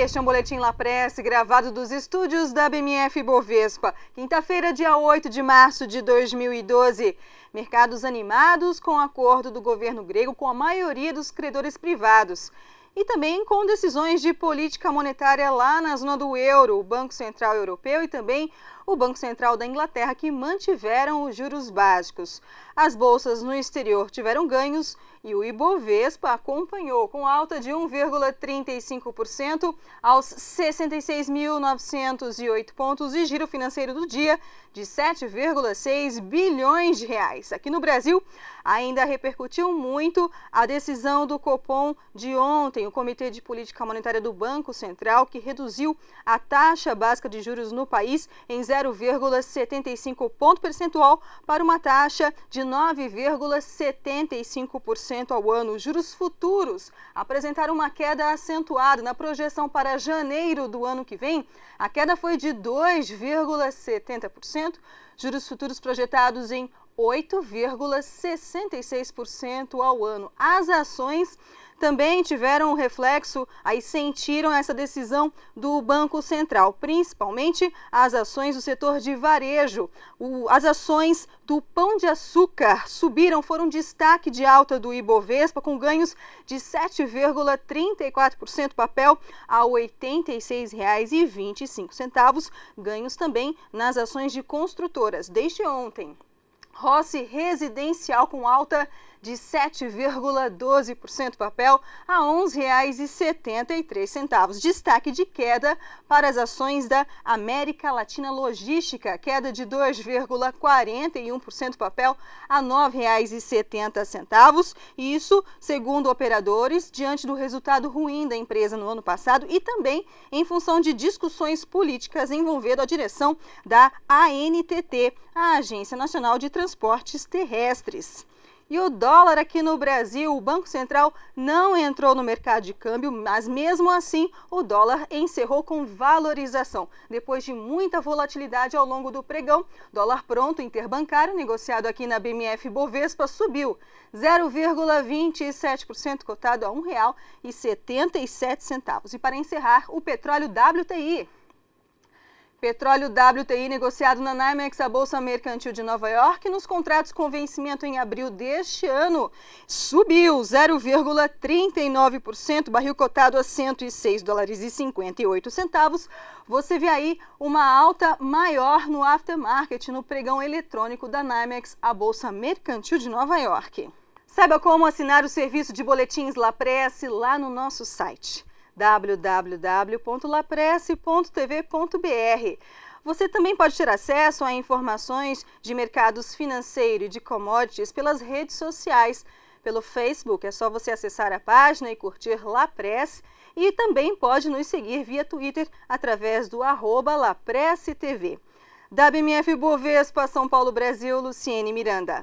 Este é um boletim La Presse gravado dos estúdios da BMF Bovespa, quinta-feira, dia 8 de março de 2012. Mercados animados com acordo do governo grego com a maioria dos credores privados e também com decisões de política monetária lá na zona do euro, o Banco Central Europeu e também o Banco Central da Inglaterra, que mantiveram os juros básicos. As bolsas no exterior tiveram ganhos e o Ibovespa acompanhou com alta de 1,35% aos 66.908 pontos e giro financeiro do dia de 7,6 bilhões de reais. Aqui no Brasil, ainda repercutiu muito a decisão do Copom de ontem, o Comitê de Política Monetária do Banco Central, que reduziu a taxa básica de juros no país em 0,75 ponto percentual para uma taxa de 9,75% ao ano. Os juros futuros apresentaram uma queda acentuada na projeção para janeiro do ano que vem. A queda foi de 2,70%, juros futuros projetados em 8,66% ao ano. As ações também tiveram um reflexo, aí sentiram essa decisão do Banco Central, principalmente as ações do setor de varejo. O, as ações do Pão de Açúcar subiram, foram destaque de alta do Ibovespa, com ganhos de 7,34% papel a R$ 86,25. Ganhos também nas ações de construtoras. Desde ontem, Rossi Residencial com alta de 7,12% papel a R$ 11,73. Destaque de queda para as ações da América Latina Logística, queda de 2,41% papel a R$ 9,70. Isso, segundo operadores, diante do resultado ruim da empresa no ano passado e também em função de discussões políticas envolvendo a direção da ANTT, a Agência Nacional de Transportes Terrestres. E o dólar aqui no Brasil, o Banco Central não entrou no mercado de câmbio, mas mesmo assim o dólar encerrou com valorização. Depois de muita volatilidade ao longo do pregão, dólar pronto interbancário, negociado aqui na BMF Bovespa, subiu 0,27% cotado a R$ 1,77. E para encerrar, o petróleo WTI Petróleo WTI negociado na NYMEX, a Bolsa Mercantil de Nova York, nos contratos com vencimento em abril deste ano, subiu 0,39%, barril cotado a 106 dólares e 58 centavos. Você vê aí uma alta maior no aftermarket, no pregão eletrônico da NYMEX, a Bolsa Mercantil de Nova York. Saiba como assinar o serviço de boletins La Presse lá no nosso site www.lapresse.tv.br. Você também pode ter acesso a informações de mercados financeiro e de commodities pelas redes sociais. Pelo Facebook, é só você acessar a página e curtir La Presse. E também pode nos seguir via Twitter através do arroba LaPresseTV. BMF Bovespa, São Paulo, Brasil, Luciene Miranda.